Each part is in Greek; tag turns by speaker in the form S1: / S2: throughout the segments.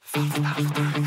S1: Fantastic.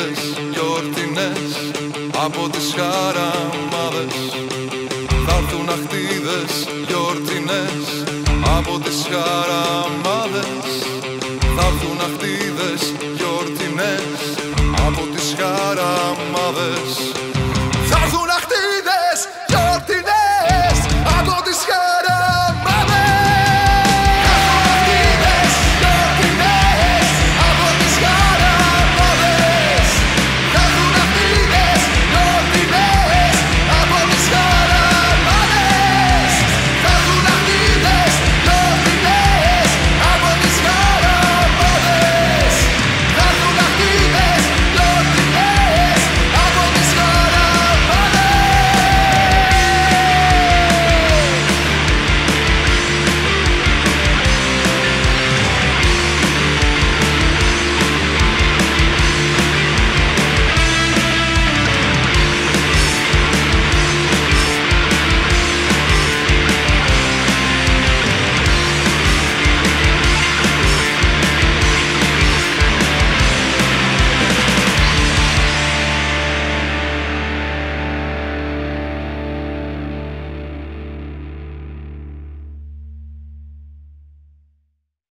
S1: ημερίδες γιορτινές από τις
S2: χαραμάδες. Θα έρθουν αχτίδες γιορτινές από τις χαραμάδες. Θα έρθουν αχτίδες